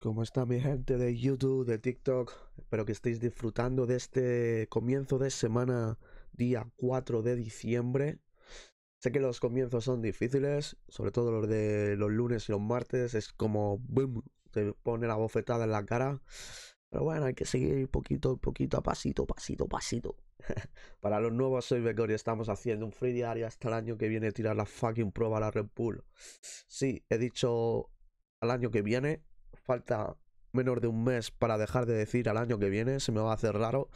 ¿Cómo está mi gente de YouTube, de TikTok? Espero que estéis disfrutando de este comienzo de semana, día 4 de diciembre. Sé que los comienzos son difíciles, sobre todo los de los lunes y los martes, es como boom, te pone la bofetada en la cara. Pero bueno, hay que seguir poquito, poquito, a pasito, pasito, pasito. Para los nuevos soy Becor y estamos haciendo un free diario hasta el año que viene tirar la fucking prueba a la Red Bull. Sí, he dicho al año que viene, falta menos de un mes para dejar de decir al año que viene, se me va a hacer raro,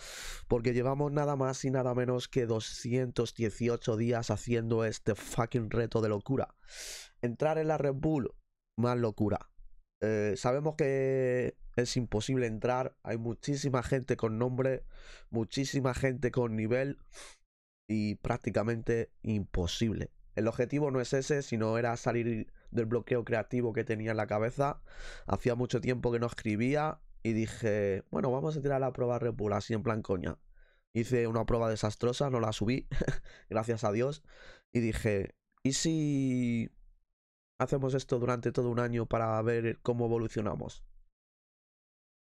porque llevamos nada más y nada menos que 218 días haciendo este fucking reto de locura. Entrar en la Red Bull, más locura. Eh, sabemos que es imposible entrar, hay muchísima gente con nombre, muchísima gente con nivel y prácticamente imposible. El objetivo no es ese, sino era salir del bloqueo creativo que tenía en la cabeza. Hacía mucho tiempo que no escribía y dije, bueno, vamos a tirar la prueba Red Bull así en plan coña. Hice una prueba desastrosa, no la subí, gracias a Dios, y dije, ¿y si hacemos esto durante todo un año para ver cómo evolucionamos?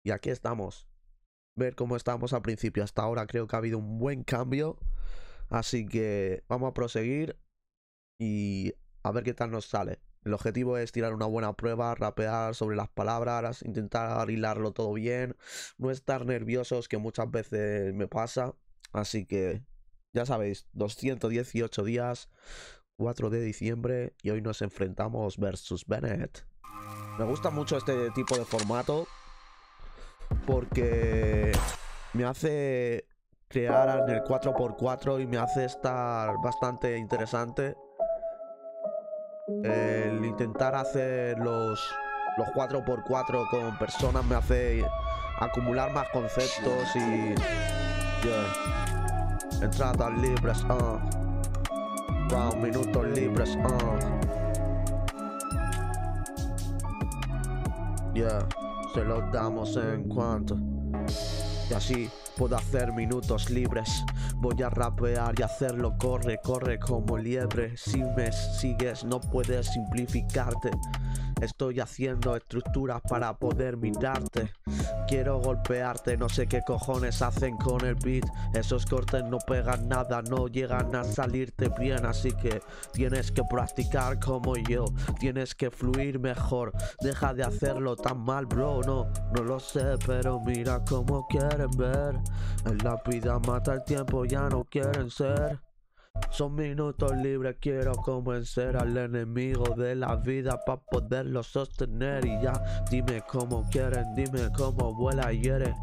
Y aquí estamos. Ver cómo estábamos al principio. Hasta ahora creo que ha habido un buen cambio. Así que vamos a proseguir y a ver qué tal nos sale. El objetivo es tirar una buena prueba, rapear sobre las palabras, intentar hilarlo todo bien, no estar nerviosos, que muchas veces me pasa. Así que, ya sabéis, 218 días, 4 de diciembre, y hoy nos enfrentamos versus Bennett. Me gusta mucho este tipo de formato porque me hace crear en el 4x4 y me hace estar bastante interesante el intentar hacer los, los 4x4 con personas me hace acumular más conceptos y. Yeah. Entradas libres, uh. Wow, minutos libres, uh. Yeah, se los damos en cuanto. Y así puedo hacer minutos libres. Voy a rapear y hacerlo corre, corre como liebre. Si me sigues no puedes simplificarte. Estoy haciendo estructuras para poder mirarte. Quiero golpearte, no sé qué cojones hacen con el beat. Esos cortes no pegan nada, no llegan a salirte bien. Así que tienes que practicar como yo. Tienes que fluir mejor. Deja de hacerlo tan mal, bro. No, no lo sé, pero mira cómo quieren ver. En la vida mata el tiempo, ya no quieren ser. Son minutos libres, quiero convencer al enemigo de la vida para poderlo sostener y ya dime cómo quieren, dime cómo vuela y hiere.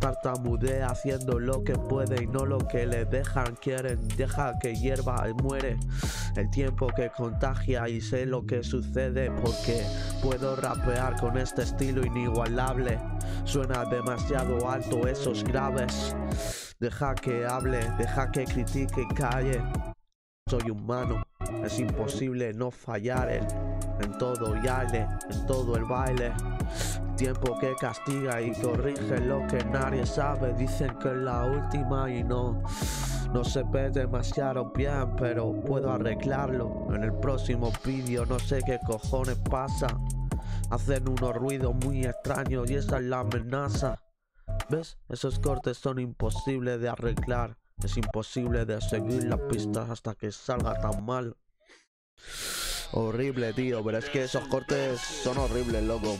Tartamudea haciendo lo que puede y no lo que le dejan quieren. Deja que hierva y muere. El tiempo que contagia y sé lo que sucede porque puedo rapear con este estilo inigualable. Suena demasiado alto esos graves. Deja que hable, deja que critique y calle. Soy humano, es imposible no fallar en, todo y en todo el baile. Tiempo que castiga y corrige lo que nadie sabe. Dicen que es la última y no. No se ve demasiado bien, pero puedo arreglarlo. En el próximo vídeo no sé qué cojones pasa. Hacen unos ruidos muy extraños y esa es la amenaza. ¿Ves? Esos cortes son imposibles de arreglar. Es imposible de seguir las pistas hasta que salga tan mal. Horrible, tío. Pero es que esos cortes son horribles, loco.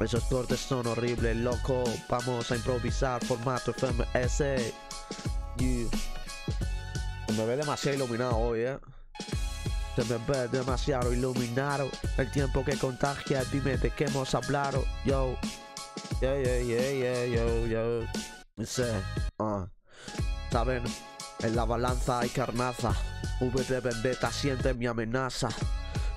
Esos cortes son horribles, loco. Vamos a improvisar formato FMS. Yeah. Me ve demasiado iluminado hoy, eh. Se me ve demasiado iluminado. El tiempo que contagia, dime de qué hemos hablado. Yo. Yeah, yeah, yeah, yeah, yo, yo. Dice, ah. Saben, en la balanza hay carnaza. V de vendetta siente mi amenaza.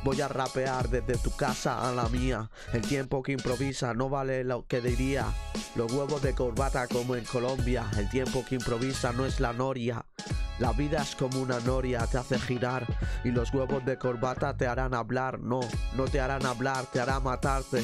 Voy a rapear desde tu casa a la mía. El tiempo que improvisa no vale lo que diría. Los huevos de corbata como en Colombia. El tiempo que improvisa no es la noria. La vida es como una noria, te hace girar. Y los huevos de corbata te harán hablar. No, no te harán hablar, te hará matarte.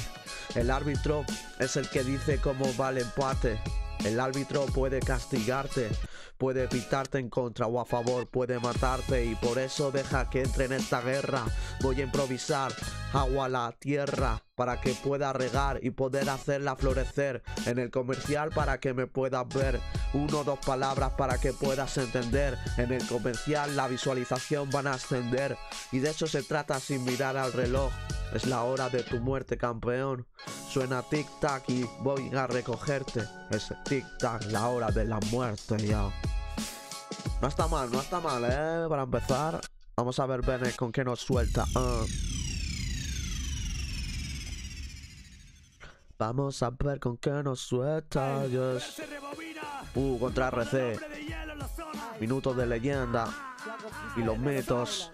El árbitro es el que dice cómo va el empate. El árbitro puede castigarte puede pitarte en contra o a favor, puede matarte y por eso deja que entre en esta guerra. Voy a improvisar agua a la tierra para que pueda regar y poder hacerla florecer. En el comercial para que me puedas ver. Uno o dos palabras para que puedas entender. En el comercial la visualización van a ascender. Y de eso se trata sin mirar al reloj. Es la hora de tu muerte, campeón. Suena tic-tac y voy a recogerte. Es tic-tac, la hora de la muerte ya. No está mal, no está mal, eh. Para empezar, vamos a ver Bennett con qué nos suelta. Ah. Vamos a ver con qué nos suelta. Yes. Uh, contra RC. Minutos de leyenda. Y los mitos.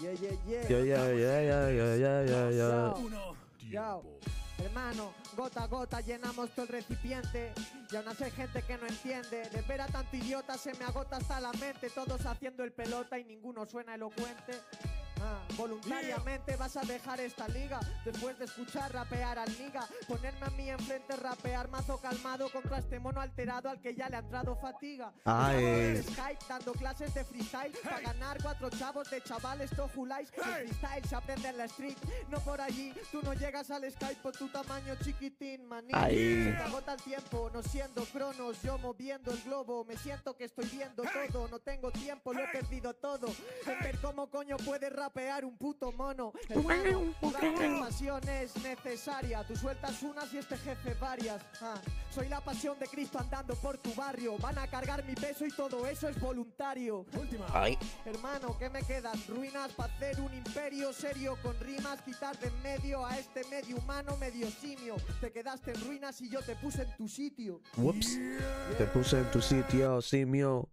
Yeah, yeah, yeah, yeah, yeah, yeah, yeah, yeah. Hermano, gota a gota llenamos todo el recipiente. Y aún así hay gente que no entiende. De ver a tanto idiota se me agota hasta la mente. Todos haciendo el pelota y ninguno suena elocuente Ah, voluntariamente vas a dejar esta liga después de escuchar rapear al niga. Ponerme a mí enfrente, rapear mazo calmado contra este mono alterado al que ya le ha entrado fatiga. Ay. Skype dando clases de freestyle para ganar cuatro chavos de chavales tojuláis. El freestyle se aprende en la street, no por allí. Tú no llegas al Skype por tu tamaño chiquitín, maní. Ay. Se agota el tiempo, no siendo cronos, yo moviendo el globo. Me siento que estoy viendo todo, no tengo tiempo, lo he perdido todo. En ver cómo coño puede rapear pear un puto mono. La pasión es necesaria. Tú sueltas unas y este jefe varias. Ah, soy la pasión de Cristo andando por tu barrio. Van a cargar mi peso y todo eso es voluntario. Última. Ay. Hermano, ¿qué me quedan? Ruinas para hacer un imperio serio con rimas. Quitar de en medio a este medio humano, medio simio. Te quedaste en ruinas y yo te puse en tu sitio. Whoops. Te puse en tu sitio, simio.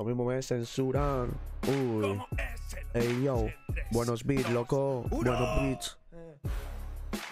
Lo mismo me censuran. Uy. ¿Cómo es el Ey yo. Buenos beats, loco. Buenos beats.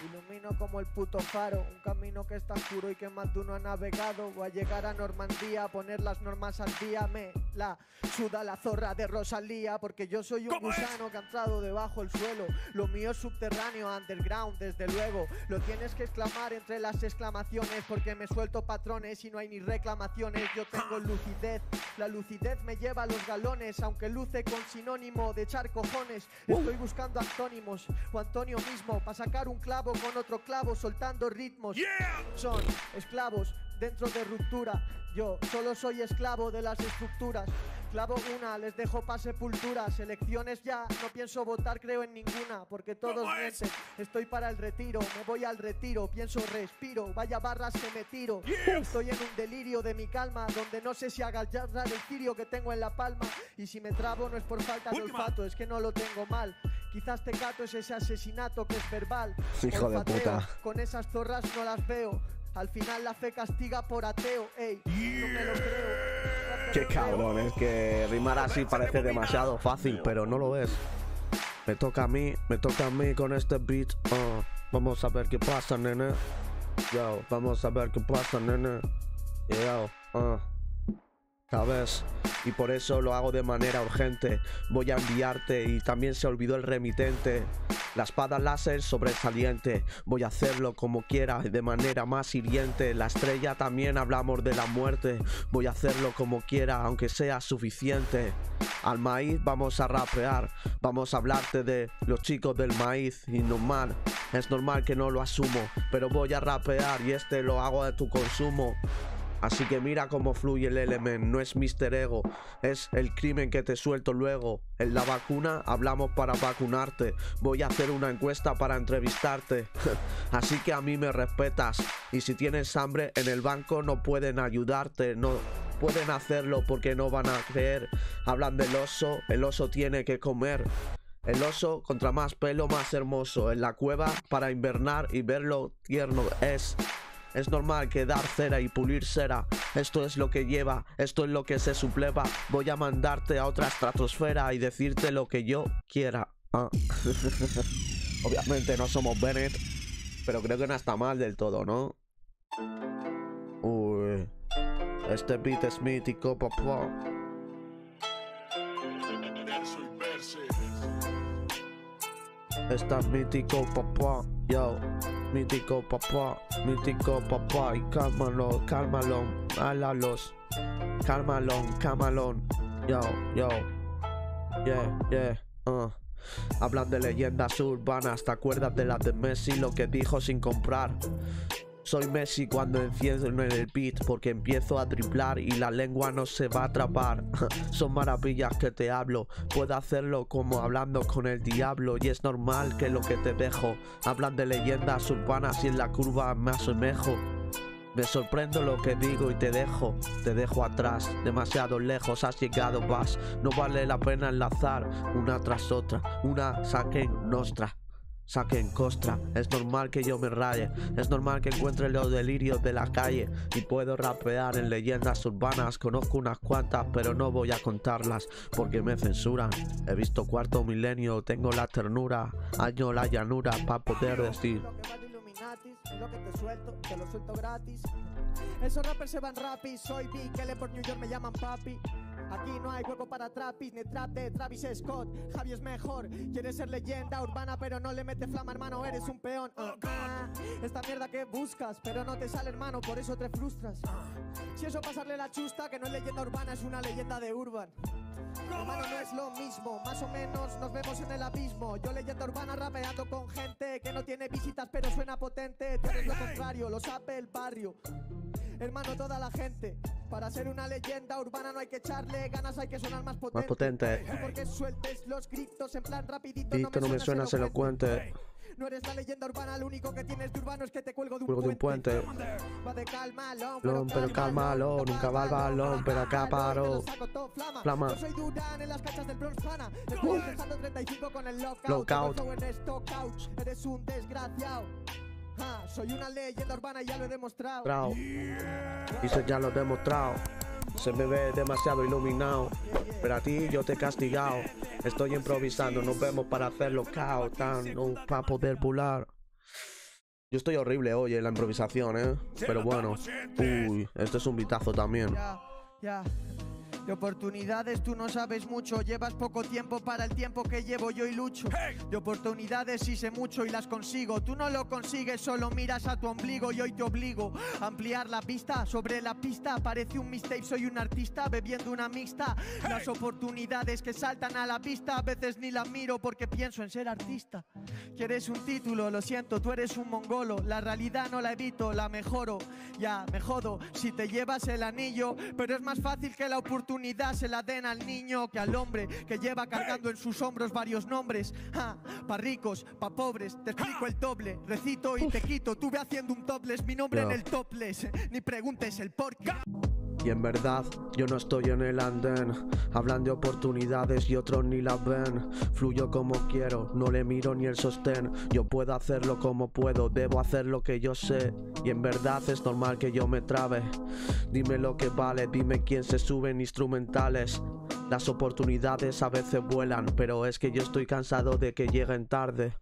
Ilumino como el puto faro, un camino que está oscuro y que más de uno ha navegado. Voy a llegar a Normandía, a poner las normas al día. Me la suda la zorra de Rosalía, porque yo soy un gusano que ha entrado debajo del suelo. Lo mío es subterráneo, underground, desde luego. Lo tienes que exclamar entre las exclamaciones, porque me suelto patrones y no hay ni reclamaciones. Yo tengo lucidez, la lucidez me lleva a los galones, aunque luce con sinónimo de echar cojones. Estoy buscando antónimos o Antonio mismo para sacar un clavo con otro clavo soltando ritmos. Yeah. Son esclavos dentro de ruptura. Yo solo soy esclavo de las estructuras. Clavo una, les dejo pa' sepultura. Selecciones ya, no pienso votar, creo en ninguna. Porque todos mienten. Estoy para el retiro, me voy al retiro. Pienso, respiro, vaya barras que me tiro. Estoy en un delirio de mi calma, donde no sé si agallar el cirio que tengo en la palma. Y si me trabo no es por falta de Última. olfato, es que no lo tengo mal. Quizás te cato es ese asesinato que es verbal. Hijo de puta. Con esas zorras no las veo. Al final la fe castiga por ateo, ey, no me lo creo. Qué cabrón, es que rimar así parece demasiado fácil, pero no lo es. Me toca a mí, me toca a mí con este beat. ah. vamos a ver qué pasa, nene. Yo, vamos a ver qué pasa, nene. Yo, ah. ¿Sabes? Y por eso lo hago de manera urgente. Voy a enviarte y también se olvidó el remitente. La espada láser sobresaliente. Voy a hacerlo como quiera, de manera más hiriente. La estrella también hablamos de la muerte. Voy a hacerlo como quiera, aunque sea suficiente. Al maíz vamos a rapear. Vamos a hablarte de los chicos del maíz. Y normal, es normal que no lo asumo. Pero voy a rapear y este lo hago de tu consumo. Así que mira cómo fluye el element, no es Mr. Ego, es el crimen que te suelto luego. En la vacuna hablamos para vacunarte, voy a hacer una encuesta para entrevistarte. Así que a mí me respetas, y si tienes hambre en el banco no pueden ayudarte, no pueden hacerlo porque no van a creer. Hablan del oso, el oso tiene que comer. El oso, contra más pelo, más hermoso. En la cueva, para invernar y verlo tierno es. Es normal que dar cera y pulir cera. Esto es lo que lleva, esto es lo que se subleva. Voy a mandarte a otra estratosfera y decirte lo que yo quiera. Ah. Obviamente no somos Bennett, pero creo que no está mal del todo, ¿no? Uy. Este beat es mítico, papá. Está mítico, papá. Yo, mítico, papá. Mítico, papá. Y cálmalo, cálmalo. Álalos. Calmalón, camalón. Yo, yo. Yeah, yeah. Uh. Hablan de leyendas urbanas, ¿te acuerdas de las de Messi? Lo que dijo sin comprar. Soy Messi cuando enciendo en el beat porque empiezo a triplar y la lengua no se va a atrapar. Son maravillas que te hablo, puedo hacerlo como hablando con el diablo y es normal que lo que te dejo. Hablan de leyendas urbanas y en la curva me asemejo. Me sorprendo lo que digo y te dejo, te dejo atrás, demasiado lejos has llegado, vas, no vale la pena enlazar una tras otra, una saquen nostra, saquen costra, es normal que yo me raye, es normal que encuentre los delirios de la calle y puedo rapear en leyendas urbanas, conozco unas cuantas pero no voy a contarlas porque me censuran, he visto cuarto milenio, tengo la ternura, año la llanura para poder decir Lo que te suelto, te lo suelto gratis. Esos rappers se van soy por New York me llaman papi. Aquí no hay hueco para trapis, ni trap de Travis Scott. Javi es mejor, quieres ser leyenda urbana, pero no le mete flama, hermano, eres un peón. Ah, ah. Esta mierda que buscas, pero no te sale, hermano, por eso te frustras. Si eso pasarle la chusta, que no es leyenda urbana, es una leyenda de urban. Hermano, no es lo mismo, más o menos nos vemos en el abismo. Yo leyenda urbana rapeando con gente que no tiene visitas pero suena potente. Tú eres lo contrario, lo sabe el barrio. Hermano, toda la gente. Para ser una leyenda urbana no hay que echarle ganas, hay que sonar más potente. más potente. Y porque sueltes los gritos en plan rapidito, Dito, no me suenas elocuente. No eres la leyenda urbana, lo único que tienes de urbano es que te cuelgo de un Cuelgo de un puente. puente. Va de calma, Lon, pero cálmalo, nunca va al balón, pero acá paró. Flama. Flama. Yo soy Durán en las canchas del Bronx Fana. Estoy dejando 35 con el lockout. Eres un desgraciado. Soy una leyenda urbana ya lo he demostrado. Trao. Dice ya lo he demostrado. Se me ve demasiado iluminado. Pero a ti yo te he castigado. Estoy improvisando, nos vemos para hacerlo cao, tan, no, para poder pular. Yo estoy horrible hoy en la improvisación, ¿eh? Pero bueno. Uy, este es un vitazo también. Ya, ya. De oportunidades tú no sabes mucho, llevas poco tiempo para el tiempo que llevo yo y lucho. De oportunidades sí sé mucho y las consigo. Tú no lo consigues, solo miras a tu ombligo y hoy te obligo a ampliar la pista. Sobre la pista parece un mixtape, soy un artista bebiendo una mixta. Las oportunidades que saltan a la vista a veces ni las miro porque pienso en ser artista. Quieres un título, lo siento, tú eres un mongolo. La realidad no la evito, la mejoro. Ya, me jodo si te llevas el anillo, pero es más fácil que la oportunidad se la den al niño que al hombre que lleva cargando en sus hombros varios nombres. Ja, pa' ricos, pa' pobres, te explico el doble. Recito y te quito, tuve haciendo un topless, mi nombre en el topless. Ni preguntes el por qué. Y en verdad, yo no estoy en el andén. Hablan de oportunidades y otros ni las ven. Fluyo como quiero, no le miro ni el sostén. Yo puedo hacerlo como puedo, debo hacer lo que yo sé. Y en verdad es normal que yo me trabe. Dime lo que vale, dime quién se sube en instrumentales. Las oportunidades a veces vuelan, pero es que yo estoy cansado de que lleguen tarde.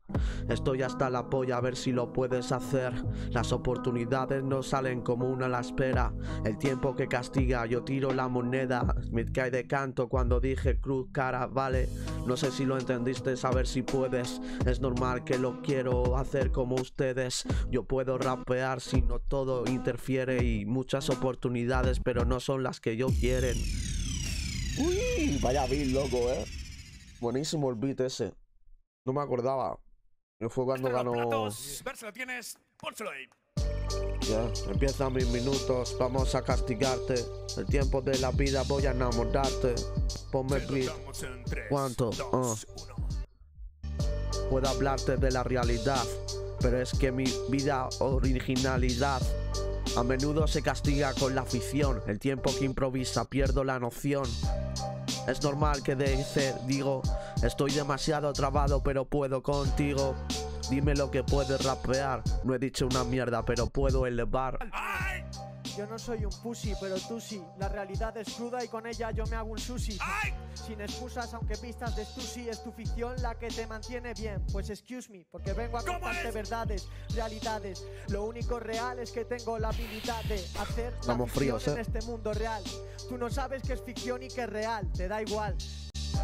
Estoy hasta la polla a ver si lo puedes hacer. Las oportunidades no salen como una a la espera. El tiempo que castiga, yo tiro la moneda. Me cae de canto cuando dije cruz cara, vale. No sé si lo entendiste, a ver si puedes. Es normal que lo quiero hacer como ustedes. Yo puedo rapear si no todo interfiere y muchas oportunidades, pero no son las que yo quieren. Uy, vaya beat, loco, eh. Buenísimo el beat ese. No me acordaba. Que fue cuando ganó. Tienes, pónselo ahí. Ya, empiezan mis minutos, vamos a castigarte. El tiempo de la vida voy a enamorarte. Ponme el beat, ¿Cuánto? uno. puedo hablarte de la realidad. Pero es que mi vida, originalidad. A menudo se castiga con la afición. El tiempo que improvisa, pierdo la noción. Es normal que dice, digo, estoy demasiado trabado, pero puedo contigo. Dime lo que puedes rapear. No he dicho una mierda, pero puedo elevar. Yo no soy un pussy, pero tú sí. La realidad es cruda y con ella yo me hago un sushi. ¡Ay! Sin excusas, aunque pistas de Stussy, es tu ficción la que te mantiene bien. Pues excuse me, porque vengo a ¿Cómo contarte es? verdades, realidades. Lo único real es que tengo la habilidad de hacer la Estamos ficción fríos, en ¿eh? este mundo real. Tú no sabes que es ficción y que es real, te da igual.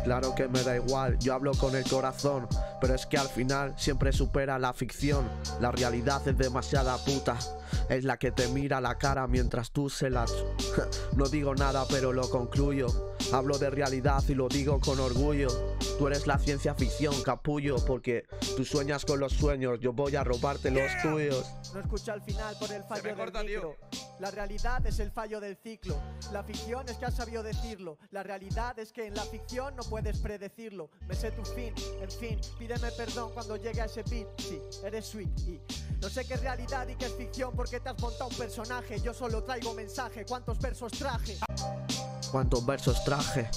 Claro que me da igual, yo hablo con el corazón, pero es que al final siempre supera la ficción. La realidad es demasiada puta, es la que te mira la cara mientras tú se la... no digo nada, pero lo concluyo. Hablo de realidad y lo digo con orgullo. Tú eres la ciencia ficción, capullo, porque tú sueñas con los sueños, yo voy a robarte los tuyos. No escucha al final por el fallo me del corta, tío. La realidad es el fallo del ciclo. La ficción es que has sabido decirlo. La realidad es que en la ficción no puedes predecirlo. Me sé tu fin, en fin, pídeme perdón cuando llegue a ese beat. Sí, eres sweet y no sé qué es realidad y qué es ficción porque te has montado un personaje. Yo solo traigo mensaje. ¿Cuántos versos traje? cuántos versos traje.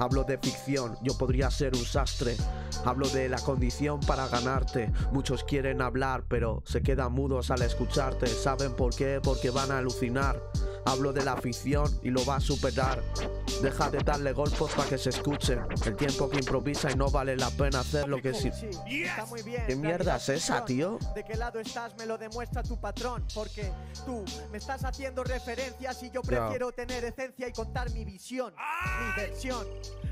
Hablo de ficción, yo podría ser un sastre. Hablo de la condición para ganarte. Muchos quieren hablar, pero se quedan mudos al escucharte. ¿Saben por qué? Porque van a alucinar. Hablo de la ficción y lo va a superar. Deja de darle golpes para que se escuchen. El tiempo que improvisa y no vale la pena hacer lo que sí. Sí, está muy bien. ¿Qué mierda es esa, tío? ¿De qué lado estás? Me lo demuestra tu patrón. Porque tú me estás haciendo referencias y yo prefiero tener esencia y contar mi visión, mi versión.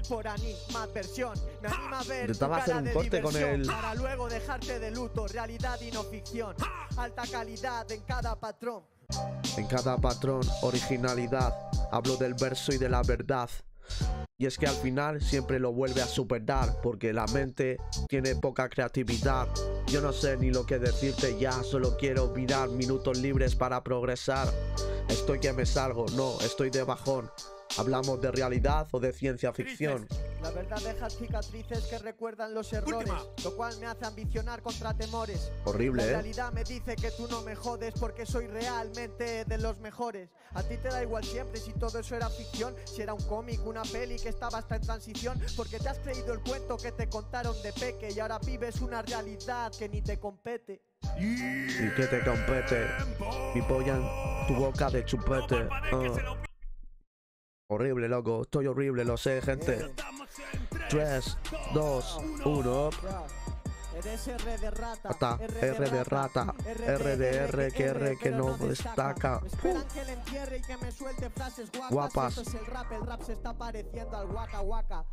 Por animadversión, me anima a ver Intentaba hacer un de corte con diversión el- para luego dejarte de luto, realidad y no ficción. Alta calidad en cada patrón. En cada patrón, originalidad. Hablo del verso y de la verdad. Y es que al final siempre lo vuelve a superar, porque la mente tiene poca creatividad. Yo no sé ni lo que decirte ya, solo quiero mirar minutos libres para progresar. Estoy que me salgo, no, estoy de bajón. ¿Hablamos de realidad o de ciencia ficción? La verdad deja cicatrices que recuerdan los errores, Última. lo cual me hace ambicionar contra temores. Horrible, La ¿eh? realidad me dice que tú no me jodes porque soy realmente de los mejores. A ti te da igual siempre si todo eso era ficción, si era un cómic, una peli que estaba hasta en transición, porque te has creído el cuento que te contaron de peque y ahora vives una realidad que ni te compete. ¿Y qué te compete? Mi polla en tu boca de chupete. ah. Horrible, loco. Estoy horrible, lo sé, gente. 3, 2, 1. Eres R de rata, R de rata, R de R que R que no destaca. Me Esperan que le entierre y que me suelte frases guapas. Guapas. Esto es el rap, el rap se está pareciendo al waka waka.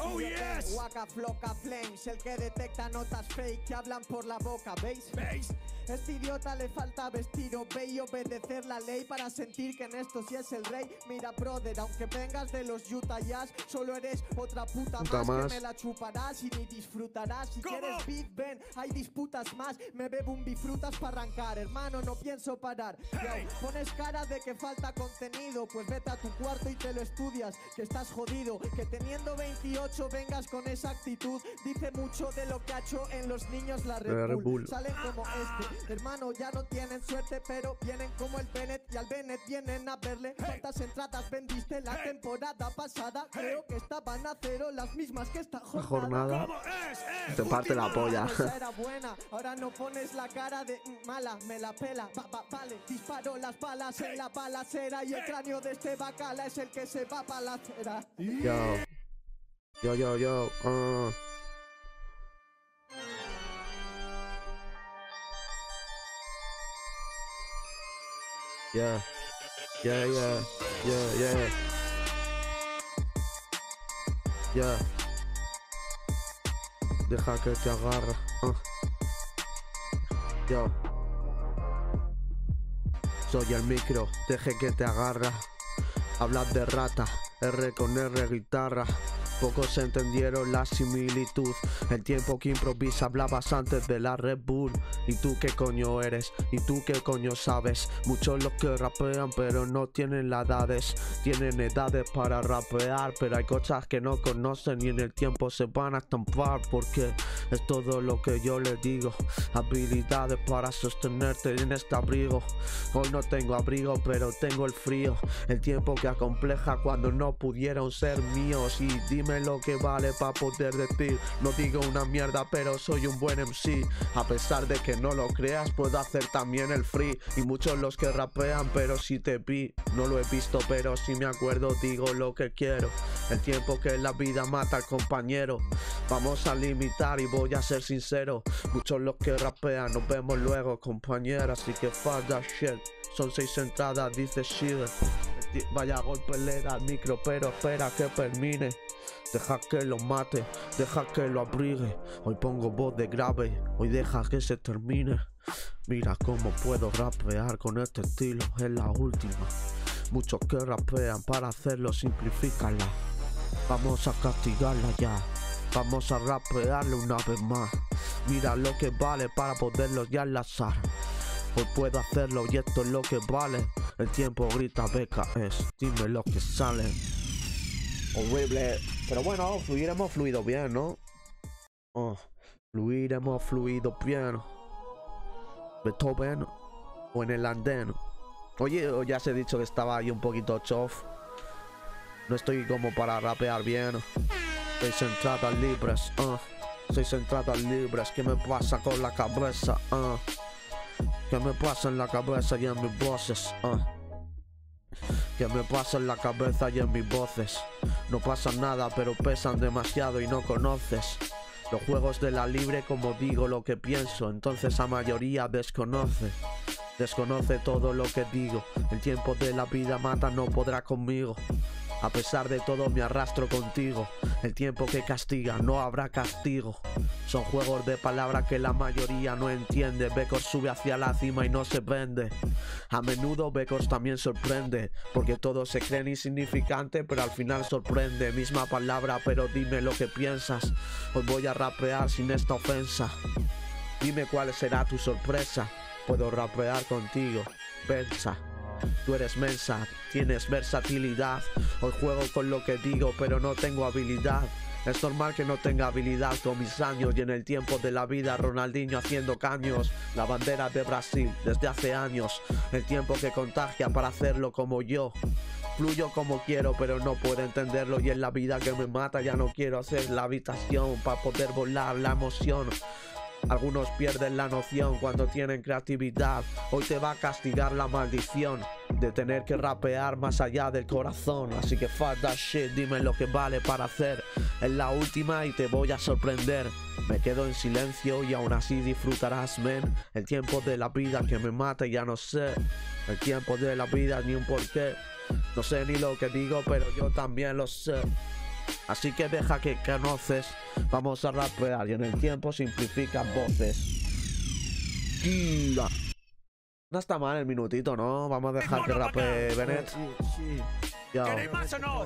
Oh, yes. Waka floca flames, el que detecta notas fake que hablan por la boca, ¿veis? ¿Veis? Este idiota le falta vestir, obey y obedecer la ley para sentir que en esto sí es el rey. Mira, brother, aunque vengas de los Utah Jazz, solo eres otra puta, Puta más, más. que me la chuparás y ni disfrutarás. Si ¿Cómo? quieres beat, ven, hay disputas más. Me bebo un bifrutas para arrancar, hermano, no pienso parar. Yo, pones cara de que falta contenido, pues vete a tu cuarto y te lo estudias, que estás jodido. Que teniendo 28 vengas con esa actitud, dice mucho de lo que ha hecho en los niños la Red, Red Bull. Bull. Salen como este, hermano, ya no tienen suerte, pero vienen como el Bennett y al Bennett vienen a verle. ¿Cuántas entradas vendiste la temporada pasada? Creo que estaban a cero, las mismas que esta jornada. jornada ¿Cómo es? Te parte la polla. Era buena, ahora no pones la cara de mm, mala, me la pela. Va, va, vale, disparo las balas en la balacera y el cráneo de este bacala es el que se va para la acera. Yo. Yo, yo, yo. ah. Yeah. Yeah, yeah. Yeah, yeah. Yeah. Deja que te agarre. ah. Yo. Soy el micro, deje que te agarra. Hablas de rata, R con R guitarra. Pocos entendieron la similitud. El tiempo que improvisa hablabas antes de la Red Bull. ¿Y tú qué coño eres? ¿Y tú qué coño sabes? Muchos los que rapean pero no tienen las edades. Tienen edades para rapear, pero hay cosas que no conocen y en el tiempo se van a estampar porque es todo lo que yo les digo. Habilidades para sostenerte en este abrigo. Hoy no tengo abrigo, pero tengo el frío. El tiempo que acompleja cuando no pudieron ser míos. Y dime lo que vale para poder decir. No digo una mierda, pero soy un buen MC. A pesar de que no lo creas, puedo hacer también el free. Y muchos los que rapean, pero si te vi, no lo he visto, pero si me acuerdo, digo lo que quiero. El tiempo que la vida mata al compañero. Vamos a limitar y voy a ser sincero. Muchos los que rapean, nos vemos luego, compañera. Así que fuck that shit. Son seis entradas, dice Shiver. Vaya golpe le da al micro, pero espera que termine. Deja que lo mate, deja que lo abrigue. Hoy pongo voz de grave, hoy deja que se termine. Mira cómo puedo rapear con este estilo, es la última. Muchos que rapean para hacerlo, simplifícala. Vamos a castigarla ya. Vamos a rapearle una vez más. Mira lo que vale para poderlo ya enlazar. Hoy puedo hacerlo y esto es lo que vale. El tiempo grita beca es. Dime lo que sale. Horrible. Pero bueno, fluir hemos fluido bien, ¿no? Oh, fluir hemos fluido bien. Beethoven o en el andén. Oye, ya se he dicho que estaba ahí un poquito chof. No estoy como para rapear bien. Soy centradas libres, ah. Soy centradas libres. ¿Qué me pasa con la cabeza? ah? ¿Qué me pasa en la cabeza y en mis voces? ah? ¿Qué me pasa en la cabeza y en mis voces? No pasa nada, pero pesan demasiado y no conoces. Los juegos de la libre, como digo lo que pienso, entonces a mayoría desconoce. Desconoce todo lo que digo. El tiempo de la vida mata, no podrá conmigo. A pesar de todo me arrastro contigo. El tiempo que castiga, no habrá castigo. Son juegos de palabras que la mayoría no entiende. Becos sube hacia la cima y no se vende. A menudo Becos también sorprende. Porque todo se creen insignificante, pero al final sorprende. Misma palabra, pero dime lo que piensas. Hoy voy a rapear sin esta ofensa. Dime cuál será tu sorpresa. Puedo rapear contigo. Pensa. Tú eres mensa, tienes versatilidad. Hoy juego con lo que digo, pero no tengo habilidad. Es normal que no tenga habilidad con mis años y en el tiempo de la vida Ronaldinho haciendo caños. La bandera de Brasil desde hace años. El tiempo que contagia para hacerlo como yo. Fluyo como quiero, pero no puedo entenderlo. Y en la vida que me mata ya no quiero hacer la habitación para poder volar la emoción. Algunos pierden la noción cuando tienen creatividad. Hoy te va a castigar la maldición de tener que rapear más allá del corazón. Así que fuck that shit, dime lo que vale para hacer. Es la última y te voy a sorprender. Me quedo en silencio y aún así disfrutarás, men. El tiempo de la vida que me mata ya no sé. El tiempo de la vida ni un porqué. No sé ni lo que digo, pero yo también lo sé. Así que deja que conoces. Vamos a rapear y en el tiempo simplifica voces. No está mal el minutito, ¿no? Vamos a dejar que rapee Bennett. ¿Queréis más o no?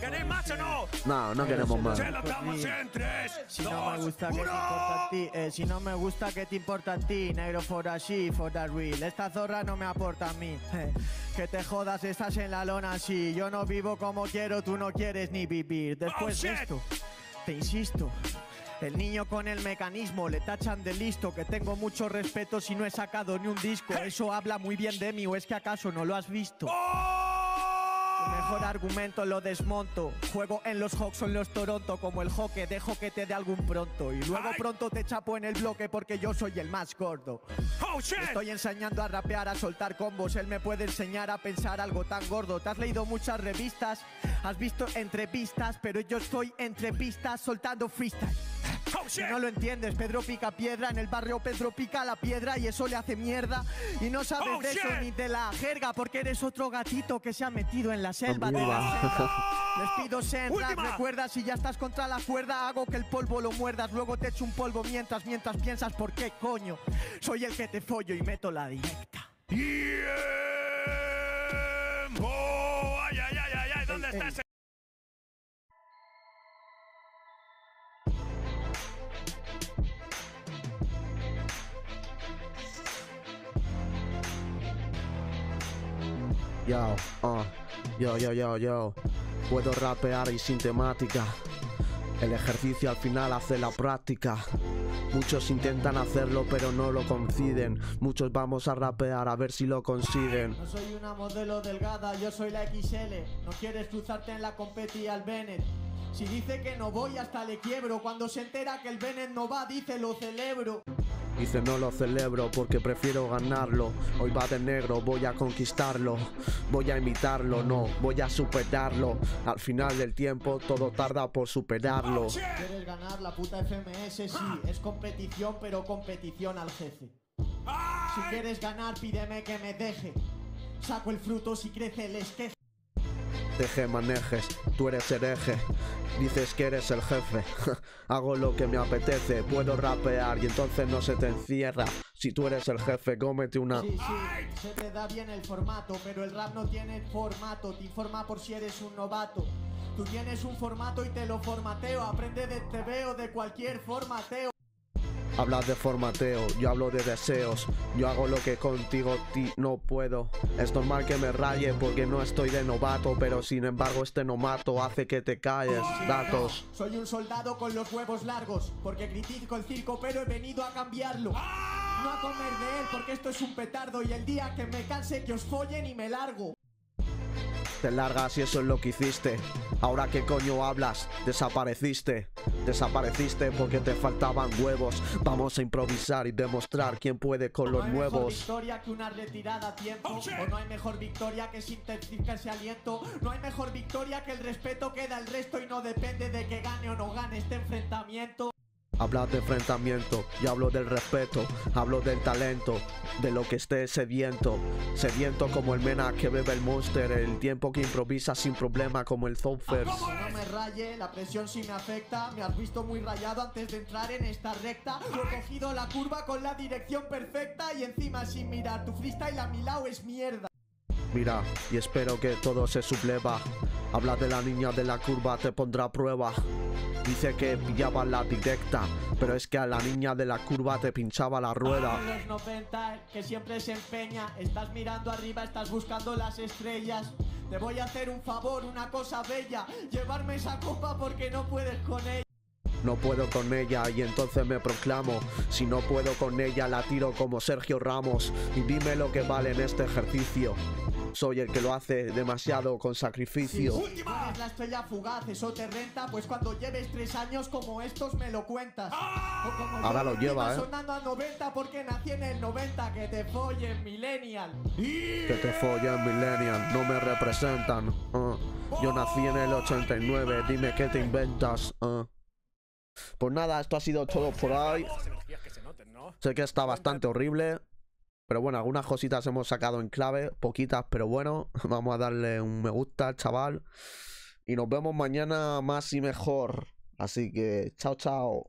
¿Queréis más o no? No, no queremos más. Se lo damos en 3, Si no me gusta, ¿qué te importa a ti? Eh, si no me gusta, ¿qué te importa a ti? Negro for a she, for the real. Esta zorra no me aporta a mí. Eh, que te jodas, estás en la lona así. Yo no vivo como quiero, tú no quieres ni vivir. Después Oh, de esto, te insisto. El niño con el mecanismo le tachan de listo, que tengo mucho respeto si no he sacado ni un disco. Eso habla muy bien de mí, o es que acaso no lo has visto. Tu mejor argumento lo desmonto. Juego en los Hawks o en los Toronto como el hockey, dejo que te dé algún pronto. Y luego Ay. pronto te chapo en el bloque porque yo soy el más gordo. Oh shit. Estoy enseñando a rapear, a soltar combos. Él me puede enseñar a pensar algo tan gordo. Te has leído muchas revistas, has visto entrevistas, pero yo estoy entre pistas soltando freestyle. Si no lo entiendes, Pedro pica piedra, en el barrio Pedro pica la piedra y eso le hace mierda. Y no sabes Oh, de eso shit. ni de la jerga, porque eres otro gatito que se ha metido en la selva. de la selva. Les pido Última. recuerda si ya estás contra la cuerda, hago que el polvo lo muerdas, luego te echo un polvo mientras, mientras piensas por qué coño. Soy el que te follo y meto la directa. Tiempo. Ay, ay, ay, ay, ay. ¿Dónde Ey, Yo, ah, yo, yo, yo, yo. Puedo rapear y sin temática. El ejercicio al final hace la práctica. Muchos intentan hacerlo pero no lo conciden. Muchos vamos a rapear a ver si lo consiguen. No soy una modelo delgada, yo soy la XL. No quieres cruzarte en la competi al Bennett. Si dice que no voy, hasta le quiebro. Cuando se entera que el Bennett no va, dice lo celebro. Dice no lo celebro porque prefiero ganarlo. Hoy va de negro, voy a conquistarlo. Voy a imitarlo, no, voy a superarlo. Al final del tiempo todo tarda por superarlo. Shit. ¿Quieres ganar la puta FMS? Sí, es competición, pero competición al jefe. Si quieres ganar, pídeme que me deje. Saco el fruto si crece el esqueje. Teje manejes, tú eres hereje, dices que eres el jefe, hago lo que me apetece, puedo rapear y entonces no se te encierra, si tú eres el jefe, cómete una... Sí, sí, se te da bien el formato, pero el rap no tiene formato, te informa por si eres un novato. Tú tienes un formato y te lo formateo, aprende de TV o de cualquier formateo. Hablas de formateo, yo hablo de deseos. Yo hago lo que contigo ti no puedo. Es normal que me raye porque no estoy de novato, pero sin embargo este nomato hace que te calles. Datos. Soy un soldado con los huevos largos, porque critico el circo, pero he venido a cambiarlo. No a comer de él, porque esto es un petardo y el día que me canse que os follen y me largo. Te largas y eso es lo que hiciste. Ahora qué coño hablas, desapareciste. Desapareciste porque te faltaban huevos. Vamos a improvisar y demostrar quién puede con los no hay mejor nuevos. victoria que una retirada a tiempo. Oh. O no hay mejor victoria que sintetizar ese aliento. No hay mejor victoria que el respeto que da el resto y no depende de que gane o no gane este enfrentamiento. Hablas de enfrentamiento, yo hablo del respeto, hablo del talento, de lo que esté sediento. Sediento como el mena que bebe el monster, el tiempo que improvisa sin problema como el Zoufers. No me raye, la presión sí me afecta. Me has visto muy rayado antes de entrar en esta recta. He cogido la curva con la dirección perfecta y encima sin mirar. Tu freestyle a mi lado es mierda. Mira, y espero que todo se subleva. Habla de la niña de la curva, te pondrá a prueba. Dice que pillaba la directa, pero es que a la niña de la curva te pinchaba la rueda. En los 90, el que siempre se empeña. Estás mirando arriba, estás buscando las estrellas. Te voy a hacer un favor, una cosa bella. Llevarme esa copa porque no puedes con ella. No puedo con ella y entonces me proclamo. Si no puedo con ella, la tiro como Sergio Ramos. Y dime lo que vale en este ejercicio. Soy el que lo hace demasiado con sacrificio. Última. Eres la estrella fugaz, eso te renta. Pues cuando lleves tres años como estos me lo cuentas. O como Ahora lo lleva, ¿eh? sonando a 90 porque nací en el 90. Que te follen, millennial. Que te follen, millennial, no me representan. ah. Yo nací en el 89, dime qué te inventas. ah. Pues nada, esto ha sido todo por hoy. Sé que está bastante horrible. Pero bueno, algunas cositas hemos sacado en clave, poquitas, pero bueno, vamos a darle un me gusta al chaval. Y nos vemos mañana más y mejor. Así que, chao, chao.